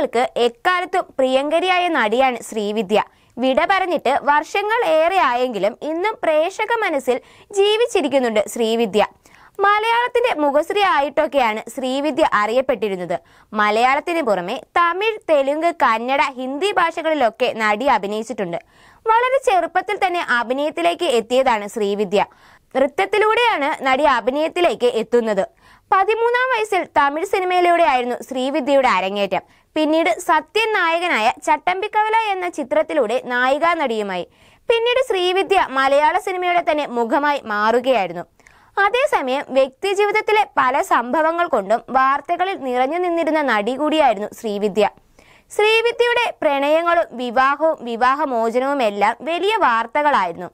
മലയാളികൾക്ക് എക്കാലത്തും പ്രിയങ്കരിയായ നടിയാണ് ശ്രീവിദ്യ. വിട പറഞ്ഞിട്ട് വർഷങ്ങൾ ഏറെ ആയെങ്കിലും ഇന്നും പ്രേക്ഷക മനസ്സിൽ ജീവിച്ചിരിക്കുന്നുണ്ട് ശ്രീവിദ്യ. മലയാളത്തിന്റെ മുഖശ്രീ ആയിട്ടൊക്കെയാണ് ശ്രീവിദ്യ അറിയപ്പെട്ടിരുന്നത്. മലയാളത്തിന് പുറമെ തമിഴ് തെലുങ്ക് കന്നഡ ഹിന്ദി ഭാഷകളിലൊക്കെ നടി അഭിനയിച്ചിട്ടുണ്ട്. വളരെ ചെറുപ്പത്തിൽ തന്നെ അഭിനയത്തിലേക്ക് എത്തിയതാണ് ശ്രീവിദ്യ. നൃത്തത്തിലൂടെയാണ് നടി അഭിനയത്തിലേക്ക് എത്തുന്നത്. പതിമൂന്നാം വയസ്സിൽ തമിഴ് സിനിമയിലൂടെയായിരുന്നു ശ്രീവിദ്യയുടെ അരങ്ങേറ്റം. പിന്നീട് സത്യൻ നായകനായ ചട്ടമ്പിക്കവല എന്ന ചിത്രത്തിലൂടെ നായികാ നടിയുമായി. പിന്നീട് ശ്രീവിദ്യ മലയാള സിനിമയുടെ തന്നെ മുഖമായി മാറുകയായിരുന്നു. അതേസമയം വ്യക്തിജീവിതത്തിലെ പല സംഭവങ്ങൾ കൊണ്ടും വാർത്തകളിൽ നിറഞ്ഞു നിന്നിരുന്ന നടി കൂടിയായിരുന്നു ശ്രീവിദ്യ. ശ്രീവിദ്യയുടെ പ്രണയങ്ങളും വിവാഹവും വിവാഹമോചനവും എല്ലാം വലിയ വാർത്തകളായിരുന്നു.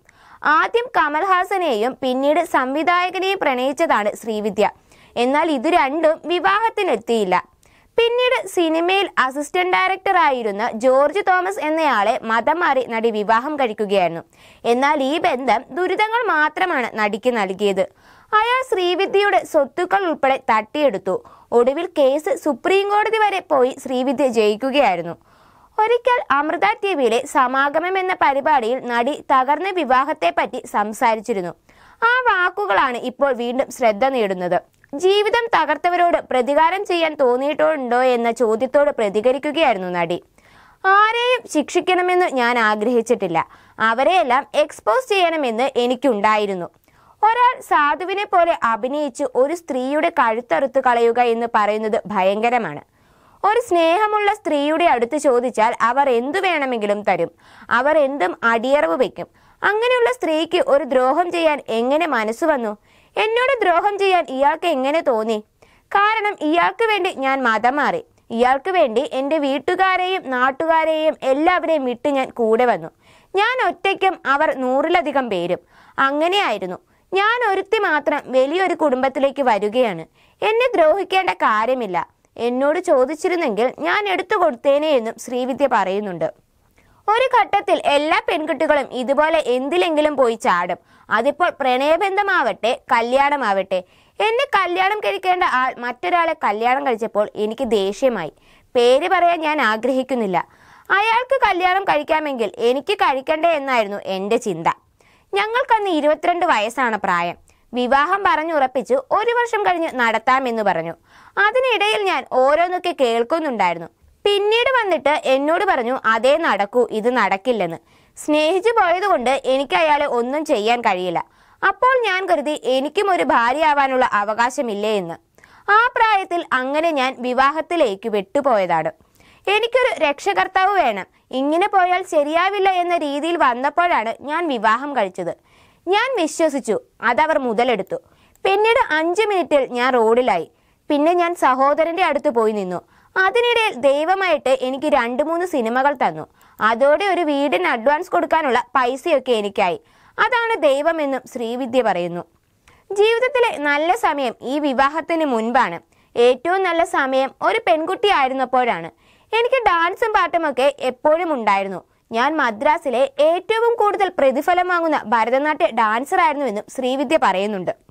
ആദ്യം കമൽഹാസനെയും പിന്നീട് സംവിധായകനെയും പ്രണയിച്ചതാണ് ശ്രീവിദ്യ. എന്നാൽ ഇത് രണ്ടും വിവാഹത്തിനെത്തിയില്ല. പിന്നീട് സിനിമയിൽ അസിസ്റ്റന്റ് ഡയറക്ടറായിരുന്ന ജോർജ് തോമസ് എന്നയാളെ മതം മാറി നടി വിവാഹം കഴിക്കുകയായിരുന്നു. എന്നാൽ ഈ ബന്ധം ദുരിതങ്ങൾ മാത്രമാണ് നടിക്ക് നൽകിയത്. അയാൾ ശ്രീവിദ്യയുടെ സ്വത്തുക്കൾ ഉൾപ്പെടെ തട്ടിയെടുത്തു. ഒടുവിൽ കേസ് സുപ്രീം കോടതി വരെ പോയി ശ്രീവിദ്യ ജയിക്കുകയായിരുന്നു. ഒരിക്കൽ അമൃത ടി വിയിലെ സമാഗമം എന്ന പരിപാടിയിൽ നടി തകർന്ന വിവാഹത്തെപ്പറ്റി സംസാരിച്ചിരുന്നു. ആ വാക്കുകളാണ് ഇപ്പോൾ വീണ്ടും ശ്രദ്ധ നേടുന്നത്. ജീവിതം തകർത്തവരോട് പ്രതികാരം ചെയ്യാൻ തോന്നിയിട്ടുണ്ടോ എന്ന ചോദ്യത്തോട് പ്രതികരിക്കുകയായിരുന്നു നടി. ആരെയും ശിക്ഷിക്കണമെന്ന് ഞാൻ ആഗ്രഹിച്ചിട്ടില്ല. അവരെയെല്ലാം എക്സ്പോസ് ചെയ്യണമെന്ന് എനിക്കുണ്ടായിരുന്നു. ഒരാൾ സാധുവിനെ പോലെ അഭിനയിച്ച് ഒരു സ്ത്രീയുടെ കഴുത്തറുത്ത് കളയുക എന്ന് പറയുന്നത് ഭയങ്കരമാണ്. ഒരു സ്നേഹമുള്ള സ്ത്രീയുടെ അടുത്ത് ചോദിച്ചാൽ അവർ എന്തു വേണമെങ്കിലും തരും. അവർ എന്തും അടിയറവ് വെക്കും അങ്ങനെയുള്ള സ്ത്രീക്ക് ഒരു ദ്രോഹം ചെയ്യാൻ എങ്ങനെ മനസ്സ് വന്നു? എന്നോട് ദ്രോഹം ചെയ്യാൻ ഇയാൾക്ക് എങ്ങനെ തോന്നി? കാരണം ഇയാൾക്ക് വേണ്ടി ഞാൻ മതം മാറി. ഇയാൾക്ക് വേണ്ടി എന്റെ വീട്ടുകാരെയും നാട്ടുകാരെയും എല്ലാവരെയും വിട്ട് ഞാൻ കൂടെ വന്നു. ഞാൻ ഒറ്റയ്ക്കും അവർ നൂറിലധികം പേരും. അങ്ങനെയായിരുന്നു ഞാൻ ഒരുത്തി മാത്രം വലിയൊരു കുടുംബത്തിലേക്ക് വരികയാണ്. എന്നെ ദ്രോഹിക്കേണ്ട കാര്യമില്ല. എന്നോട് ചോദിച്ചിരുന്നെങ്കിൽ ഞാൻ എടുത്തു കൊടുത്തേനെ എന്നും ശ്രീവിദ്യ പറയുന്നുണ്ട്. ഒരു ഘട്ടത്തിൽ എല്ലാ പെൺകുട്ടികളും ഇതുപോലെ എന്തിലെങ്കിലും പോയി ചാടും. അതിപ്പോൾ പ്രണയബന്ധമാവട്ടെ കല്യാണമാവട്ടെ. എന്നെ കല്യാണം കഴിക്കേണ്ട ആൾ മറ്റൊരാളെ കല്യാണം കഴിച്ചപ്പോൾ എനിക്ക് ദേഷ്യമായി. പേര് പറയാൻ ഞാൻ ആഗ്രഹിക്കുന്നില്ല. അയാൾക്ക് കല്യാണം കഴിക്കാമെങ്കിൽ എനിക്ക് കഴിക്കണ്ടേ എന്നായിരുന്നു എന്റെ ചിന്ത. ഞങ്ങൾക്കന്ന് ഇരുപത്തിരണ്ട് വയസ്സാണ് പ്രായം. വിവാഹം പറഞ്ഞുറപ്പിച്ചു ഒരു വർഷം കഴിഞ്ഞ് നടത്താമെന്ന് പറഞ്ഞു. അതിനിടയിൽ ഞാൻ ഓരോന്നൊക്കെ കേൾക്കുന്നുണ്ടായിരുന്നു. പിന്നീട് വന്നിട്ട് എന്നോട് പറഞ്ഞു അതേ നടക്കൂ ഇത് നടക്കില്ലെന്ന്. സ്നേഹിച്ചു പോയതുകൊണ്ട് എനിക്ക് അയാളെ ഒന്നും ചെയ്യാൻ കഴിയില്ല. അപ്പോൾ ഞാൻ കരുതി എനിക്കും ഒരു ഭാര്യയാവാനുള്ള അവകാശമില്ലേ എന്ന്. ആ പ്രായത്തിൽ അങ്ങനെ ഞാൻ വിവാഹത്തിലേക്ക് വിട്ടുപോയതാണ്. എനിക്കൊരു രക്ഷകർത്താവ് വേണം. ഇങ്ങനെ പോയാൽ ശരിയാവില്ല എന്ന രീതിയിൽ വന്നപ്പോഴാണ് ഞാൻ വിവാഹം കഴിച്ചത്. ഞാൻ വിശ്വസിച്ചു അതവർ മുതലെടുത്തു. പിന്നീട് അഞ്ച് മിനിറ്റിൽ ഞാൻ റോഡിലായി. പിന്നെ ഞാൻ സഹോദരന്റെ അടുത്ത് പോയി നിന്നു. അതിനിടയിൽ ദൈവമായിട്ട് എനിക്ക് രണ്ട് മൂന്ന് സിനിമകൾ തന്നു. അതോടെ ഒരു വീടിന് അഡ്വാൻസ് കൊടുക്കാനുള്ള പൈസയൊക്കെ എനിക്കായി. അതാണ് ദൈവമെന്നും ശ്രീവിദ്യ പറയുന്നു. ജീവിതത്തിലെ നല്ല സമയം ഈ വിവാഹത്തിന് മുൻപാണ്. ഏറ്റവും നല്ല സമയം ഒരു പെൺകുട്ടി ആയിരുന്നപ്പോഴാണ്. എനിക്ക് ഡാൻസും പാട്ടുമൊക്കെ എപ്പോഴും ഉണ്ടായിരുന്നു. ഞാൻ മദ്രാസിലെ ഏറ്റവും കൂടുതൽ പ്രതിഫലം വാങ്ങുന്ന ഭരതനാട്യ ഡാൻസറായിരുന്നുവെന്നും ശ്രീവിദ്യ പറയുന്നുണ്ട്.